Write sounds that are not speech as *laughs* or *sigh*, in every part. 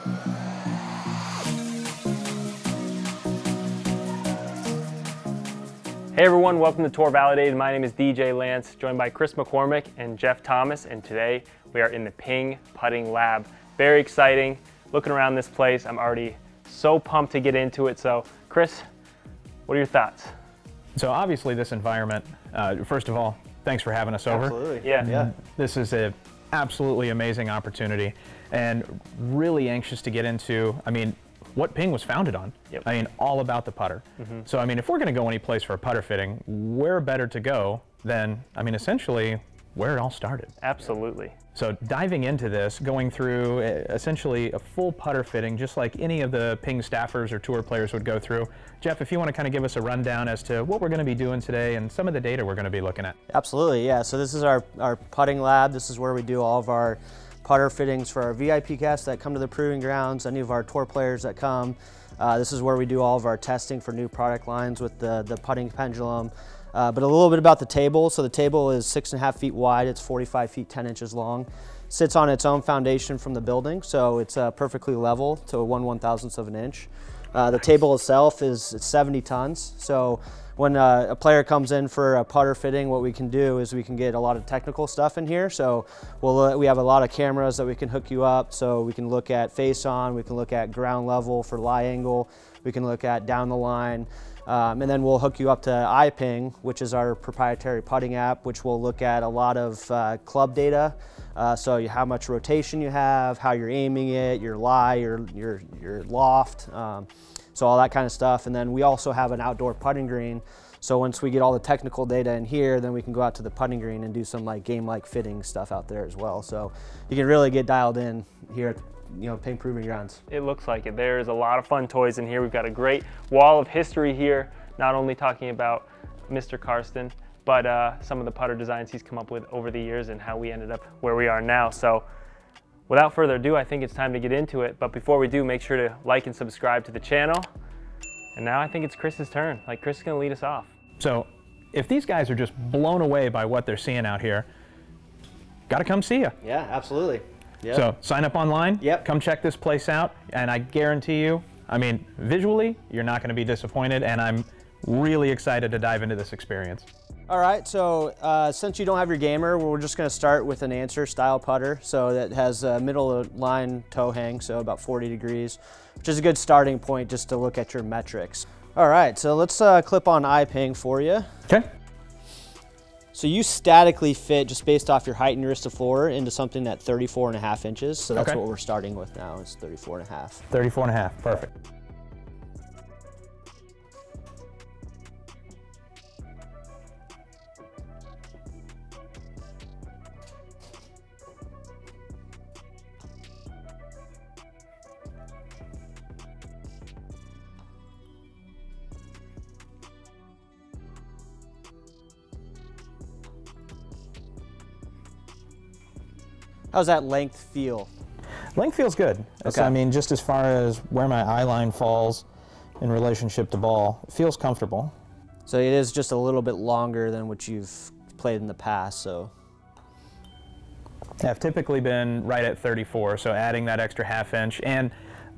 Hey everyone, welcome to Tour Validated. My name is DJ Lantz, joined by Kris McCormack and Jeff Thomas, and today we are in the Ping Putting Lab. Very exciting. Looking around this place, I'm already so pumped to get into it. So, Kris, what are your thoughts? So obviously this environment, uh, first of all, thanks for having us over. Absolutely. Yeah. Yeah. This is an absolutely amazing opportunity and really anxious to get into, I mean, what Ping was founded on. Yep. I mean, all about the putter. So, I mean, if we're going to go any place for a putter fitting, where better to go than, I mean, essentially where it all started. Absolutely. So diving into this, going through uh, essentially a full putter fitting, just like any of the Ping staffers or tour players would go through. Jeff, if you want to kind of give us a rundown as to what we're going to be doing today and some of the data we're going to be looking at. Absolutely, yeah. So this is our, our putting lab. This is where we do all of our putter fittings for our VIP guests that come to the proving grounds, any of our tour players that come. Uh, this is where we do all of our testing for new product lines with the, the putting pendulum. Uh, but a little bit about the table. So the table is six and a half feet wide. It's 45 feet, 10 inches long. Sits on its own foundation from the building, so it's uh, perfectly level to a one one thousandth of an inch. Uh, the table itself is it's 70 tons. So when uh, a player comes in for a putter fitting, what we can do is we can get a lot of technical stuff in here. So we'll, uh, we have a lot of cameras that we can hook you up. So we can look at face on, we can look at ground level for lie angle, we can look at down the line. Um, and then we'll hook you up to iPing, which is our proprietary putting app, which will look at a lot of uh, club data. Uh, so you, how much rotation you have, how you're aiming it, your lie, your, your, your loft, um, so all that kind of stuff. And then we also have an outdoor putting green. So once we get all the technical data in here, then we can go out to the putting green and do some like game-like fitting stuff out there as well. So you can really get dialed in here at you know Ping Proving Grounds. It looks like it. There's a lot of fun toys in here. We've got a great wall of history here, not only talking about Mr. Karsten, but uh, some of the putter designs he's come up with over the years and how we ended up where we are now. So without further ado, I think it's time to get into it. But before we do, make sure to like and subscribe to the channel. And now I think it's Kris's turn. Like Kris is gonna lead us off. So if these guys are just blown away by what they're seeing out here, got to come see you. Yeah, absolutely. Yeah. So sign up online. Yep. Come check this place out, and I guarantee you, I mean, visually, you're not going to be disappointed, and I'm really excited to dive into this experience. All right, so uh, since you don't have your gamer, we're just gonna start with an Anser style putter. So that has a middle line toe hang, so about 40 degrees, which is a good starting point just to look at your metrics. All right, so let's uh, clip on iPing for you. Okay. So you statically fit just based off your height and wrist to floor into something at 34 and a half inches. So that's Okay. what we're starting with now is 34 and a half. 34 and a half. Perfect. How's that length feel? Length feels good. Okay. I mean, just as far as where my eye line falls in relationship to ball, it feels comfortable. So it is just a little bit longer than what you've played in the past. So I've typically been right at 34, so adding that extra half inch. And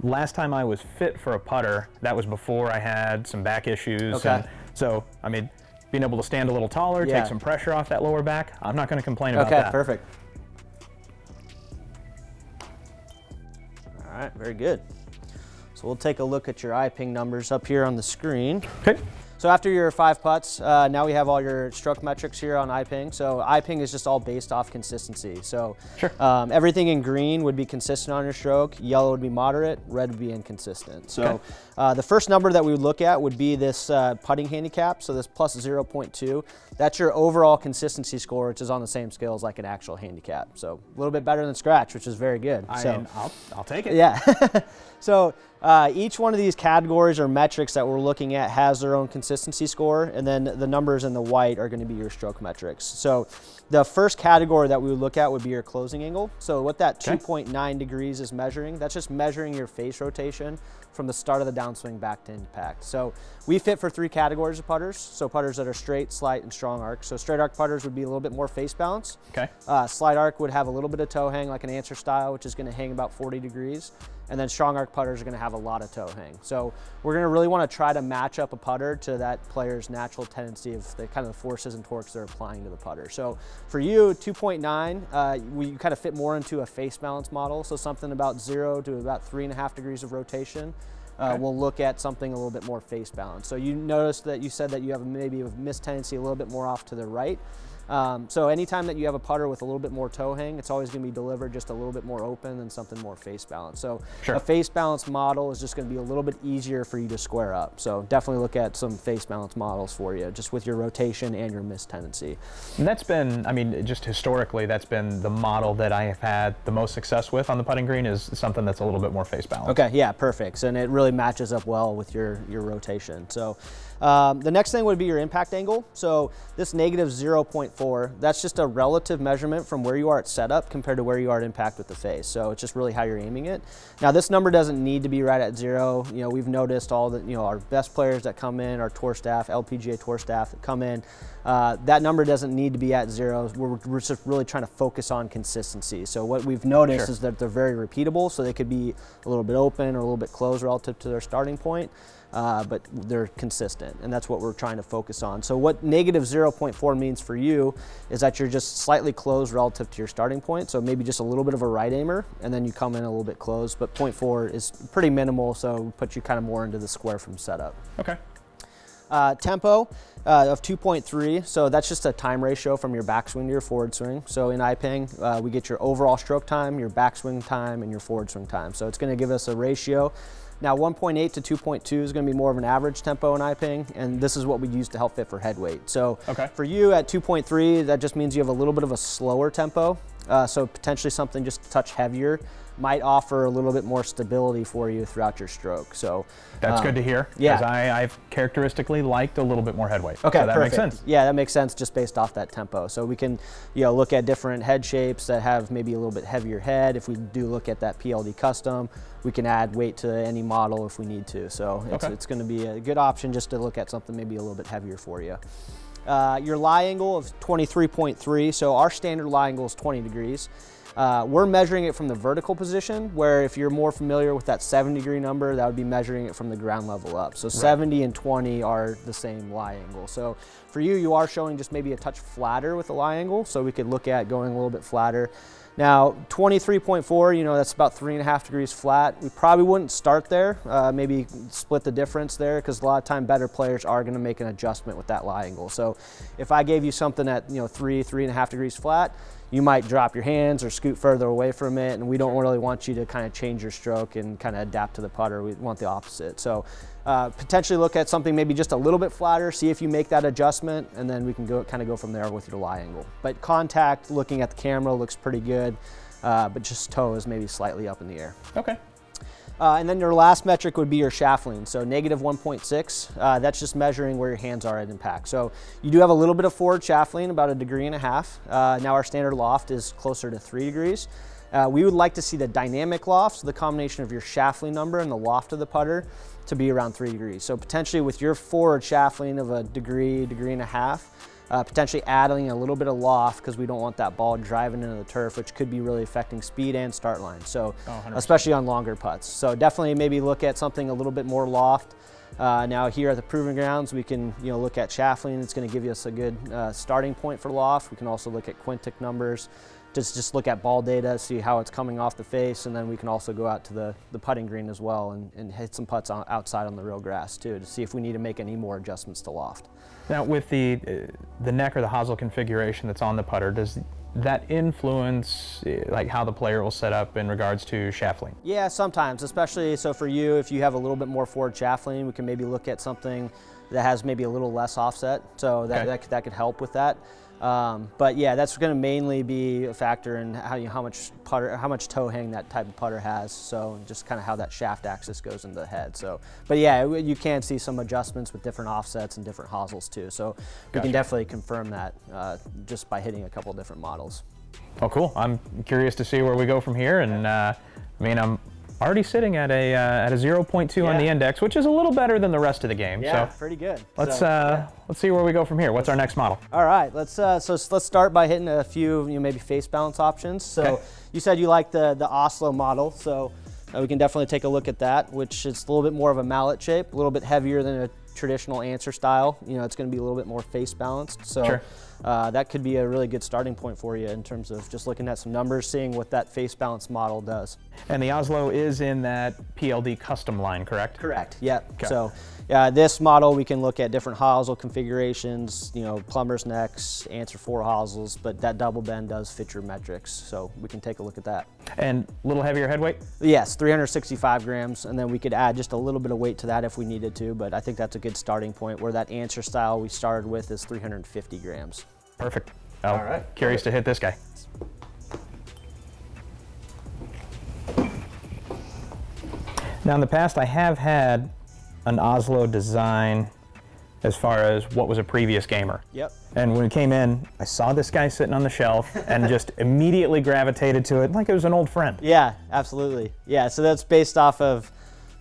last time I was fit for a putter, that was before I had some back issues. Okay. And so, I mean, being able to stand a little taller, Yeah. take some pressure off that lower back, I'm not going to complain about okay, that. perfect. Very good. So we'll take a look at your iPing numbers up here on the screen. Okay. So after your five putts, uh, now we have all your stroke metrics here on iPing. So iPing is just all based off consistency. So Sure. um, everything in green would be consistent on your stroke, yellow would be moderate, red would be inconsistent. So Okay. uh, the first number that we would look at would be this uh, putting handicap. So this plus 0.2. That's your overall consistency score, which is on the same scale as like an actual handicap. So a little bit better than scratch, which is very good. I so mean, I'll, I'll take it. yeah. *laughs* so uh, each one of these categories or metrics that we're looking at has their own consistency score, and then the numbers in the white are going to be your stroke metrics. So the first category that we would look at would be your closing angle. So what that Okay. 2.9 degrees is measuring, that's just measuring your face rotation from the start of the downswing back to impact. So we fit for three categories of putters. So putters that are straight, slight, and strong arc. So straight arc putters would be a little bit more face balance. Okay. Uh, slight arc would have a little bit of toe hang, like an Anser style, which is going to hang about 40 degrees. And then strong arc putters are going to have a lot of toe hang. So we're going to really want to try to match up a putter to that player's natural tendency of the kind of the forces and torques they're applying to the putter. So for you, 2.9, uh, we kind of fit more into a face balance model. So something about zero to about three and a half degrees of rotation. Uh, okay. We'll look at something a little bit more face balance. So you noticed that you said that you have maybe a missed tendency a little bit more off to the right. Um, so anytime that you have a putter with a little bit more toe hang, it's always going to be delivered just a little bit more open than something more face balanced. So sure. a face balanced model is just going to be a little bit easier for you to square up. So definitely look at some face balanced models for you, just with your rotation and your miss tendency. And that's been, I mean, just historically, that's been the model that I have had the most success with on the putting green is something that's a little bit more face balanced. Okay, yeah, perfect. So, and it really matches up well with your, your rotation. So um, the next thing would be your impact angle. So this negative 0.4, that's just a relative measurement from where you are at setup compared to where you are at impact with the face. So it's just really how you're aiming it. Now this number doesn't need to be right at zero. You know, we've noticed all the, you know, our best players that come in, our tour staff, LPGA tour staff that come in, uh, that number doesn't need to be at zero. We're, we're, just really trying to focus on consistency. So what we've noticed sure. is that they're very repeatable. So they could be a little bit open or a little bit closed relative to their starting point uh, but they're consistent, and that's what we're trying to focus on. So what negative 0.4 means for you is that you're just slightly closed relative to your starting point, so maybe just a little bit of a right aimer, and then you come in a little bit closed, but 0.4 is pretty minimal, so put you kind of more into the square from setup. Okay. Uh, tempo uh, of 2.3, so that's just a time ratio from your backswing to your forward swing. So in iPing, uh, we get your overall stroke time, your backswing time, and your forward swing time. So it's going to give us a ratio now 1.8 to 2.2 is going to be more of an average tempo in iPing, and this is what we use to help fit for head weight. So okay. for you at 2.3, that just means you have a little bit of a slower tempo, uh, so potentially something just a touch heavier might offer a little bit more stability for you throughout your stroke. So that's um, good to hear. Yeah, I, have characteristically liked a little bit more head weight. Okay, so that perfect. makes sense. Yeah, that makes sense just based off that tempo. So we can, you know, look at different head shapes that have maybe a little bit heavier head. If we do look at that PLD custom, we can add weight to any model if we need to. So it's, okay. it's going to be a good option just to look at something maybe a little bit heavier for you. Uh, your lie angle of 23.3, so our standard lie angle is 20 degrees. Uh, we're measuring it from the vertical position, where if you're more familiar with that 70 degree number, that would be measuring it from the ground level up. So right. 70 and 20 are the same lie angle. So for you, you are showing just maybe a touch flatter with the lie angle, so we could look at going a little bit flatter. Now, 23.4, you know, that's about three and a half degrees flat. We probably wouldn't start there, uh, maybe split the difference there because a lot of time better players are going to make an adjustment with that lie angle. So if I gave you something at, you know, three, three and a half degrees flat, you might drop your hands or scoot further away from it, and we don't really want you to kind of change your stroke and kind of adapt to the putter. We want the opposite. So uh, potentially look at something maybe just a little bit flatter, see if you make that adjustment, and then we can go kind of go from there with your lie angle. But contact, looking at the camera, looks pretty good, uh, but just toe is maybe slightly up in the air. Okay. Uh, and then your last metric would be your shaft lean. So negative 1.6, uh, that's just measuring where your hands are at impact. So you do have a little bit of forward shaft lean, about a degree and a half. Uh, now our standard loft is closer to three degrees. Uh, we would like to see the dynamic loft, so the combination of your shaft lean number and the loft of the putter to be around three degrees. So potentially with your forward shaft lean of a degree, degree and a half, uh, potentially adding a little bit of loft because we don't want that ball driving into the turf, which could be really affecting speed and start line. So, oh, especially on longer putts. So definitely maybe look at something a little bit more loft. Uh, now here at the Proving Grounds, we can you know look at lean. It's going to give us a good uh, starting point for loft. We can also look at Quintic numbers just, just look at ball data, see how it's coming off the face, and then we can also go out to the, the putting green as well and, and hit some putts on, outside on the real grass too to see if we need to make any more adjustments to loft. Now with the, uh, the neck or the hosel configuration that's on the putter, does that influence uh, like how the player will set up in regards to shaft lean? Yeah, sometimes, especially so for you, if you have a little bit more forward shaft lean, we can maybe look at something that has maybe a little less offset. So that, okay. that, that could help with that. Um, but yeah, that's going to mainly be a factor in how you, how much putter, how much toe hang that type of putter has. So just kind of how that shaft axis goes into the head. So, but yeah, you can see some adjustments with different offsets and different hosels too. So we gotcha. can definitely confirm that uh, just by hitting a couple different models. Oh, cool. I'm curious to see where we go from here. And uh, I mean, I'm already sitting at a uh, at a 0.2 yeah. on the index, which is a little better than the rest of the game. Yeah, so pretty good. Let's so, uh, yeah. let's see where we go from here. What's our next model? All right, let's uh, so let's start by hitting a few you know, maybe face balance options. So okay. you said you like the the Oslo model, so uh, we can definitely take a look at that, which is a little bit more of a mallet shape, a little bit heavier than a traditional Anser style. You know, it's going to be a little bit more face balanced. So Sure. Uh, that could be a really good starting point for you in terms of just looking at some numbers, seeing what that face balance model does. And the Oslo is in that PLD custom line, correct? Correct. Yep. Okay. So, yeah, this model we can look at different hosel configurations. You know, plumber's necks, Anser four hosels, but that double bend does fit your metrics, so we can take a look at that. And a little heavier head weight? Yes, 365 grams, and then we could add just a little bit of weight to that if we needed to. But I think that's a good starting point. Where that Anser style we started with is 350 grams. Perfect. I'm All right. Curious to hit this guy. Now in the past, I have had an Oslo design as far as what was a previous gamer. Yep. And when it came in, I saw this guy sitting on the shelf and *laughs* just immediately gravitated to it like it was an old friend. Yeah, absolutely. Yeah, so that's based off of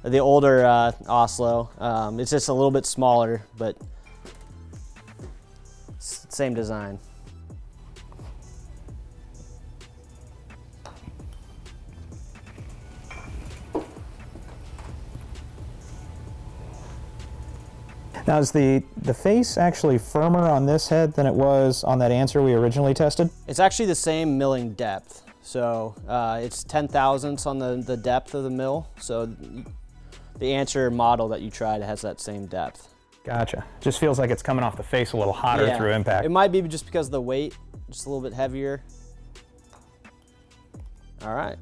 the older uh, Oslo. Um, it's just a little bit smaller, but s- same design. Now is the, the face actually firmer on this head than it was on that Anser we originally tested? It's actually the same milling depth. So uh, it's 10 thousandths on the, the depth of the mill. So the Anser model that you tried has that same depth. Gotcha. Just feels like it's coming off the face a little hotter Yeah. through impact. It might be just because of the weight, just a little bit heavier. All right.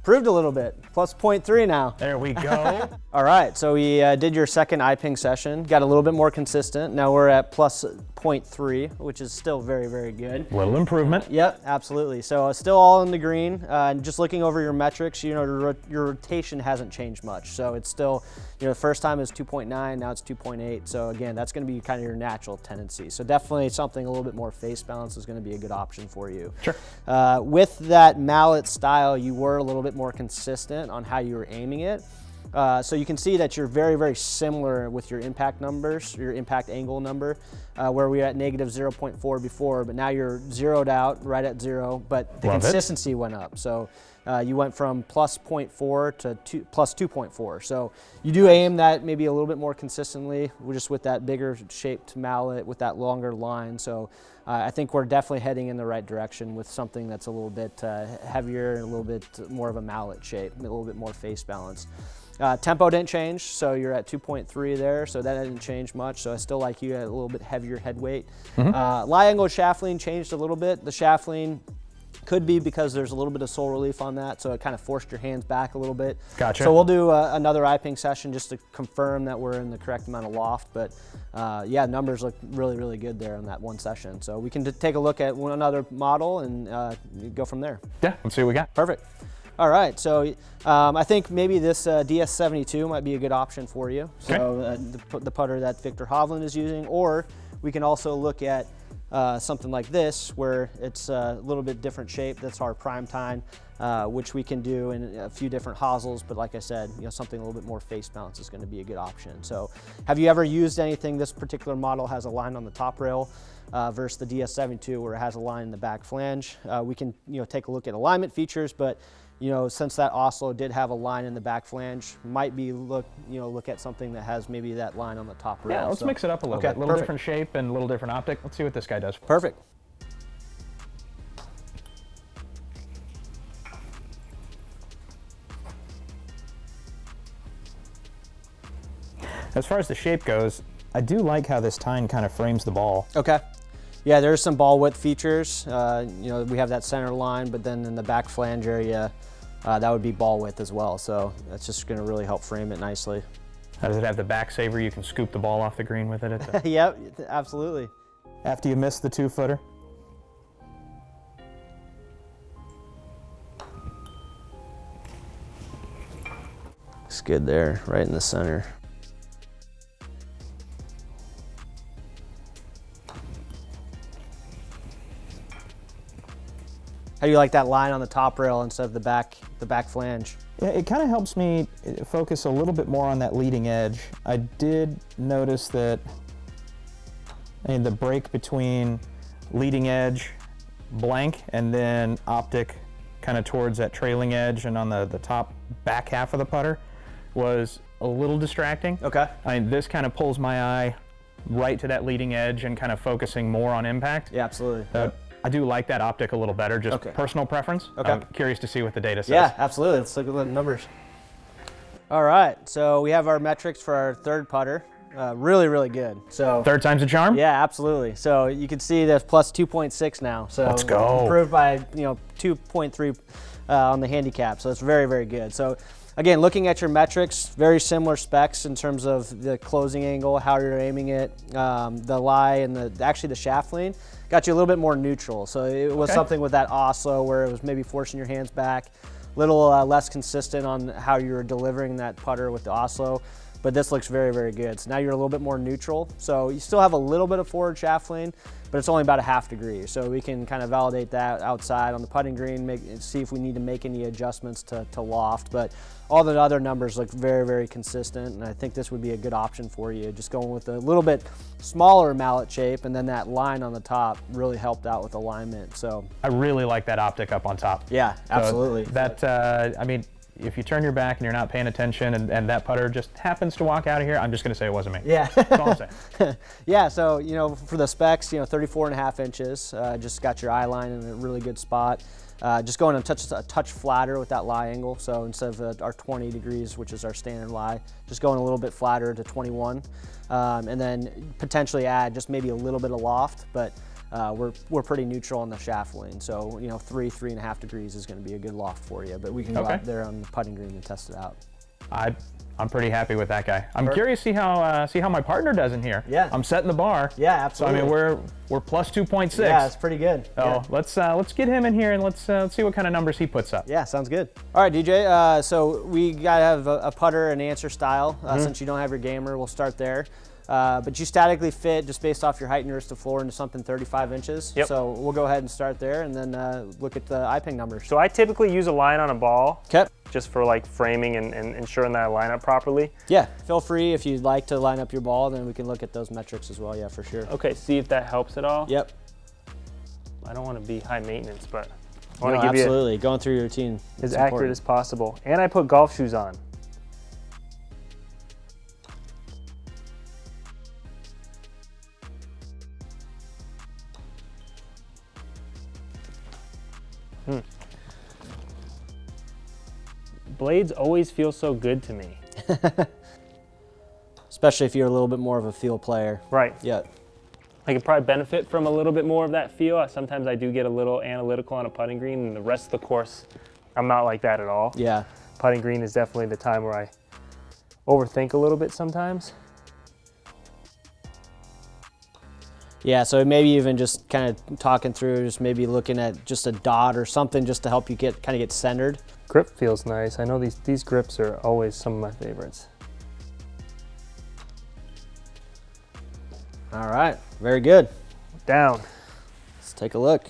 Improved a little bit. Plus 0.3 now. There we go. *laughs* All right, so we uh, did your second iPing session, got a little bit more consistent. Now we're at plus 0.3, which is still very, very good. Little improvement. Yep, absolutely. So uh, still all in the green. Uh, and just looking over your metrics, you know, your, your rotation hasn't changed much. So it's still, you know, the first time is 2.9, now it's 2.8. So again, that's going to be kind of your natural tendency. So definitely something a little bit more face balance is going to be a good option for you. Sure. Uh, with that mallet style, you were a little bit more consistent on how you were aiming it. Uh, so you can see that you're very, very similar with your impact numbers, your impact angle number, uh, where we were at negative 0.4 before, but now you're zeroed out right at zero, but the Love it. consistency went up. So uh, you went from plus 0.4 to two, plus 2.4. So you do aim that maybe a little bit more consistently, just with that bigger shaped mallet, with that longer line. So uh, I think we're definitely heading in the right direction with something that's a little bit uh, heavier and a little bit more of a mallet shape, a little bit more face balance. Uh, tempo didn't change, so you're at 2.3 there, so that didn't change much. So I still like you at a little bit heavier head weight. Uh, lie angle shaft lean changed a little bit. The shaft lean could be because there's a little bit of sole relief on that, so it kind of forced your hands back a little bit. Gotcha. So we'll do uh, another iPing session just to confirm that we're in the correct amount of loft. But uh, yeah, numbers look really, really good there in that one session. So we can take a look at one another model and uh, go from there. Yeah, let's see what we got. Perfect. All right, so um, I think maybe this uh, DS72 might be a good option for you. So uh, the, the putter that Viktor Hovland is using, or we can also look at uh, something like this, where it's a little bit different shape. That's our Prime Tyne, uh, which we can do in a few different hosels. But like I said, you know, something a little bit more face balance is going to be a good option. So, have you ever used anything? This particular model has a line on the top rail. Uh, versus the DS72 where it has a line in the back flange. Uh, we can you know take a look at alignment features, but you know since that Oslo did have a line in the back flange, might be look you know look at something that has maybe that line on the top rail. Yeah, let's So- mix it up a little Okay, bit. A little perfect. different shape and a little different optic. Let's see what this guy does. Perfect. As far as the shape goes, I do like how this Tyne kind of frames the ball. Okay. Yeah, there's some ball width features. Uh, you know, we have that center line, but then in the back flange area, uh, that would be ball width as well. So that's just going to really help frame it nicely. How does it have the back saver? You can scoop the ball off the green with it. at the- *laughs* yep, absolutely. After you miss the two footer. It's good there, right in the center. How do you like that line on the top rail instead of the back, the back flange? Yeah, it kind of helps me focus a little bit more on that leading edge. I did notice that I mean, the break between leading edge blank and then optic kind of towards that trailing edge and on the, the top back half of the putter was a little distracting. Okay. I mean, this kind of pulls my eye right to that leading edge and kind of focusing more on impact. Yeah, absolutely. Uh, I do like that optic a little better, just Okay. personal preference. Okay. I'm curious to see what the data says. Yeah, absolutely. Let's look at the numbers. All right, so we have our metrics for our third putter. Uh, really, really good. So Third time's a charm? yeah, absolutely. So you can see that's plus 2.6 now. So Let's go. Improved by you know 2.3 uh, on the handicap. So it's very, very good. So again, looking at your metrics, very similar specs in terms of the closing angle, how you're aiming it, um, the lie, and the actually the shaft lean got you a little bit more neutral. So it was Okay. something with that Oslo where it was maybe forcing your hands back, a little uh, less consistent on how you were delivering that putter with the Oslo. But this looks very, very good. So now you're a little bit more neutral. So you still have a little bit of forward shaft lean, but it's only about a half degree. So we can kind of validate that outside on the putting green, make, see if we need to make any adjustments to, to loft. But all the other numbers look very, very consistent. And I think this would be a good option for you. Just going with a little bit smaller mallet shape and then that line on the top really helped out with alignment. So I really like that optic up on top. yeah, So absolutely. that, uh, I mean, if you turn your back and you're not paying attention and, and that putter just happens to walk out of here, I'm just going to say it wasn't me. yeah. That's all I'm saying. *laughs* yeah, so you know, for the specs, you know, 34 and a half inches. Uh, just got your eye line in a really good spot. Uh, just going a touch, a touch flatter with that lie angle. So instead of uh, our 20 degrees, which is our standard lie, just going a little bit flatter to 21, um, and then potentially add just maybe a little bit of loft, but. Uh, we're, we're pretty neutral on the shaft so you know three three and a half degrees is going to be a good loft for you. But we can go Okay. out there on the putting green and test it out. I, I'm pretty happy with that guy. I'm curious to see how uh, see how my partner does in here. Yeah. I'm setting the bar. Yeah, So I mean we're we're plus 2.6. Yeah, it's pretty good. So Yeah. let's uh, let's get him in here and let's uh, let's see what kind of numbers he puts up. Yeah, sounds good. All right, DJ. Uh, so we gotta have a, a putter and Anser style. Uh, Mm-hmm. Since you don't have your gamer, we'll start there. Uh, but you statically fit just based off your height and wrist to floor into something 35 inches. Yep. So we'll go ahead and start there, and then uh, look at the iPing numbers. So I typically use a line on a ball Okay. just for like framing and, and ensuring that I line up properly. Yeah. Feel free if you'd like to line up your ball, then we can look at those metrics as well. Yeah, for sure. Okay, see if that helps at all. Yep. I don't want to be high maintenance, but I want No, to give you absolutely. Going through your routine. as accurate important. as possible. And I put golf shoes on. Blades always feel so good to me. *laughs* Especially if you're a little bit more of a feel player. Right. Yeah. I could probably benefit from a little bit more of that feel. Sometimes I do get a little analytical on a putting green, and the rest of the course, I'm not like that at all. Yeah. Putting green is definitely the time where I overthink a little bit sometimes. Yeah, so maybe even just kind of talking through, just maybe looking at just a dot or something just to help you get kind of get centered. Grip feels nice. I know these, these grips are always some of my favorites. All right, very good. Down. Let's take a look.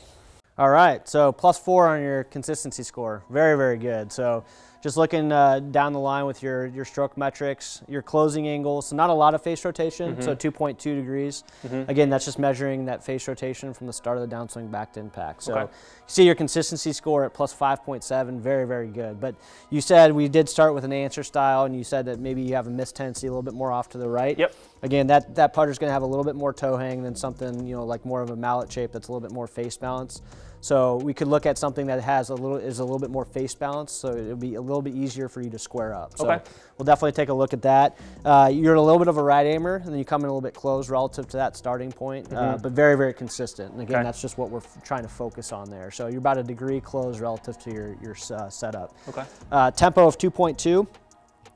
All right, so plus four on your consistency score. Very, very good. So just looking uh, down the line with your, your stroke metrics, your closing angle. So not a lot of face rotation, so 2.2 degrees. Again, that's just measuring that face rotation from the start of the downswing back to impact. So Okay. you see your consistency score at plus 5.7, very, very good. But you said we did start with an Anser style, and you said that maybe you have a miss tendency a little bit more off to the right. Yep. Again, that, that putter's gonna have a little bit more toe hang than something, you know, like more of a mallet shape that's a little bit more face balance. So we could look at something that has a little, is a little bit more face balance, so it'll be a little bit easier for you to square up. So Okay. we'll definitely take a look at that. Uh, you're a little bit of a right aimer, and then you come in a little bit close relative to that starting point, uh, but very, very consistent. And again, Okay. that's just what we're trying to focus on there. So you're about a degree close relative to your, your uh, setup. Okay. Uh, tempo of 2.2.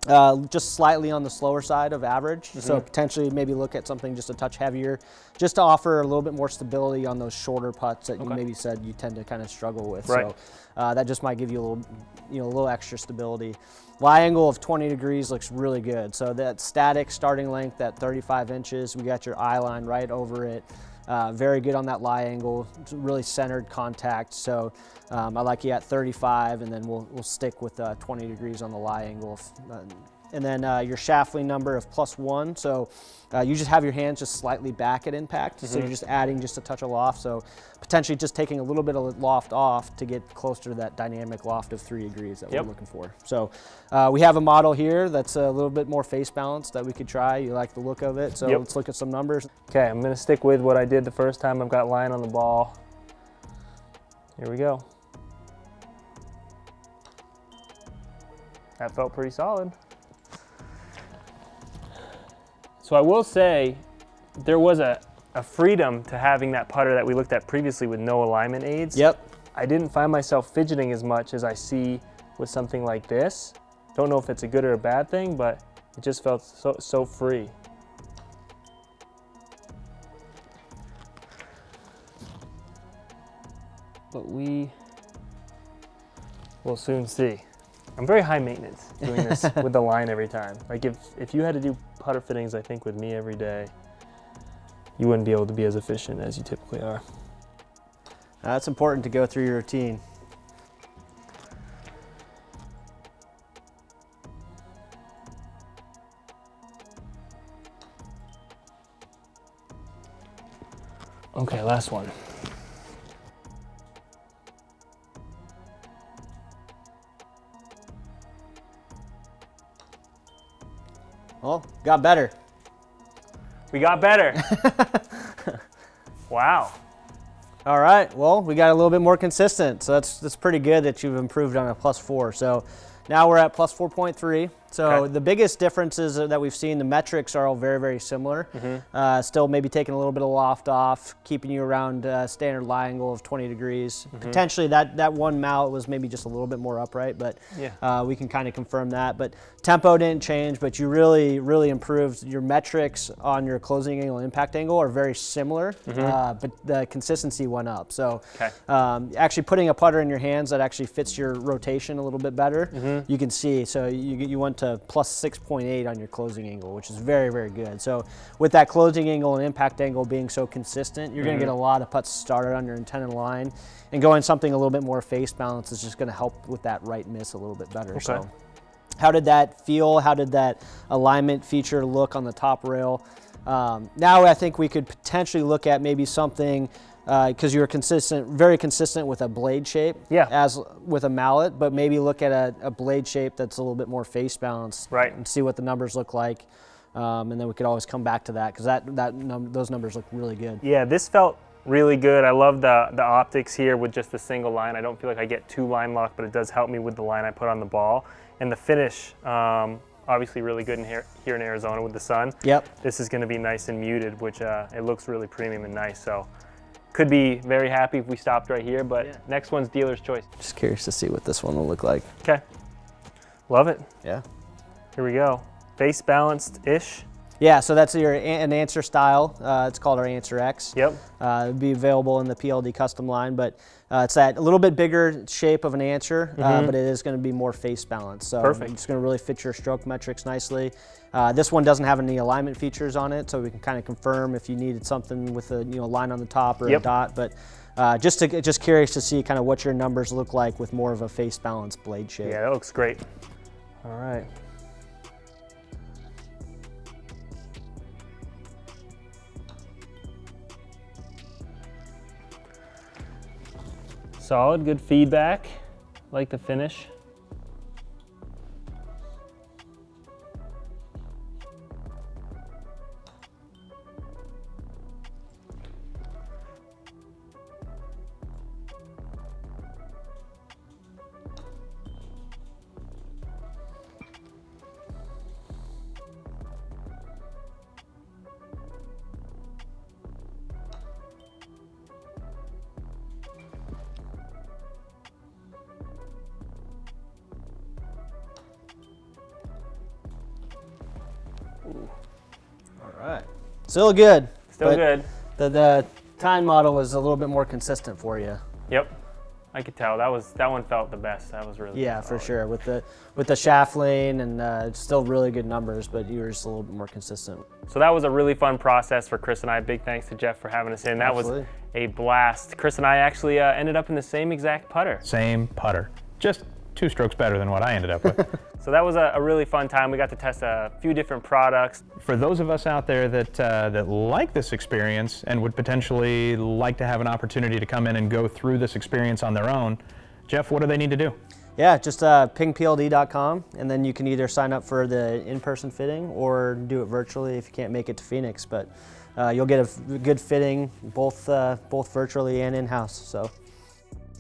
Uh, just slightly on the slower side of average, Mm-hmm. so potentially maybe look at something just a touch heavier, just to offer a little bit more stability on those shorter putts that you maybe said you tend to kind of struggle with. Right. So uh, that just might give you a little, you know, a little extra stability. Lie angle of 20 degrees looks really good. So that static starting length at 35 inches, we got your eye line right over it. Uh, very good on that lie angle, really centered contact. So um, I like you at 35, and then we'll, we'll stick with uh, 20 degrees on the lie angle. If, uh, and then uh, your shaft lean number of plus one. So uh, you just have your hands just slightly back at impact. So you're just adding just a touch of loft. So potentially just taking a little bit of loft off to get closer to that dynamic loft of three degrees that Yep. we're looking for. So uh, we have a model here that's a little bit more face balanced that we could try. You like the look of it. So Yep. let's look at some numbers. Okay, I'm gonna stick with what I did the first time I've got line on the ball. Here we go. That felt pretty solid. So I will say, there was a, a freedom to having that putter that we looked at previously with no alignment aids. Yep. I didn't find myself fidgeting as much as I see with something like this. Don't know if it's a good or a bad thing, but it just felt so, so free. But we will soon see. I'm very high maintenance doing this *laughs* with the line every time. Like if, if you had to do putter fittings, I think with me every day, you wouldn't be able to be as efficient as you typically are. That's important to go through your routine. Okay, last one. Well, got better. We got better. *laughs* wow. All right. Well, we got a little bit more consistent, so that's that's pretty good that you've improved on a plus four. So now we're at plus 4.3. So Okay. the biggest differences that we've seen, the metrics are all very very similar. Uh, still maybe taking a little bit of loft off, keeping you around uh, standard lie angle of 20 degrees. Potentially that that one mallet was maybe just a little bit more upright, but Yeah. uh, we can kind of confirm that. But tempo didn't change, but you really, really improved. Your metrics on your closing angle and impact angle are very similar, uh, but the consistency went up. So Okay. um, actually putting a putter in your hands that actually fits your rotation a little bit better, you can see. So you, you went to plus 6.8 on your closing angle, which is very, very good. So with that closing angle and impact angle being so consistent, you're going to get a lot of putts started on your intended line. And going something a little bit more face balance is just going to help with that right miss a little bit better. So how did that feel? How did that alignment feature look on the top rail? Um, now I think we could potentially look at maybe something because you're consistent, very consistent with a blade shape, Yeah. as with a mallet, but maybe look at a, a blade shape that's a little bit more face balanced, Right. And see what the numbers look like, um, and then we could always come back to that because that that num- those numbers look really good. Yeah, this felt really good. I love the, the optics here with just the single line. I don't feel like I get too line locked, but it does help me with the line I put on the ball. And the finish, um, obviously really good in here, here in Arizona with the sun. Yep. This is gonna be nice and muted, which uh, it looks really premium and nice. So could be very happy if we stopped right here, but Yeah. next one's dealer's choice. Just curious to see what this one will look like. Okay, love it. Yeah. Here we go. Face balanced-ish. Yeah, so that's your an Anser style. Uh, it's called our Anser X. Yep. Uh, it'd be available in the PLD custom line, but uh, it's that a little bit bigger shape of an Anser, uh, but it is going to be more face balanced. So Perfect. it's going to really fit your stroke metrics nicely. Uh, this one doesn't have any alignment features on it, so we can kind of confirm if you needed something with a you know line on the top or Yep. a dot. But uh, just to, just curious to see kind of what your numbers look like with more of a face balanced blade shape. Yeah, that looks great. All right. Solid, good feedback. Like the finish. Still good. Still but good. The, the Tyne model was a little bit more consistent for you. Yep. I could tell that was that one felt the best. That was really Yeah, for sure. With the with the shaft lean and uh, still really good numbers, but you were just a little bit more consistent. So that was a really fun process for Kris and I. Big thanks to Jeff for having us in. That Absolutely. was a blast. Kris and I actually uh, ended up in the same exact putter. Same putter. Just two strokes better than what I ended up with. *laughs* So that was a, a really fun time. We got to test a few different products. For those of us out there that, uh, that like this experience and would potentially like to have an opportunity to come in and go through this experience on their own, Jeff, what do they need to do? Yeah, just uh, pingpld.com, and then you can either sign up for the in-person fitting or do it virtually if you can't make it to Phoenix. But uh, you'll get a good fitting both uh, both virtually and in-house. So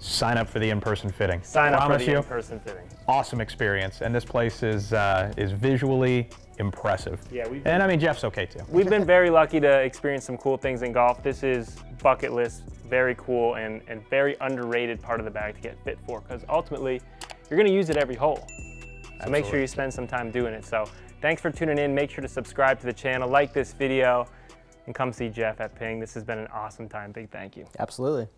Sign up for the in-person fitting. Sign up for the you, in-person fitting. awesome experience, and this place is uh, is visually impressive. Yeah, we've and I mean Jeff's okay too. We've been very lucky to experience some cool things in golf. This is bucket list, very cool and, and very underrated part of the bag to get fit for because ultimately you're going to use it every hole. So make sure you spend some time doing it. So thanks for tuning in. Make sure to subscribe to the channel, like this video, and come see Jeff at Ping. This has been an awesome time. Big thank you. absolutely.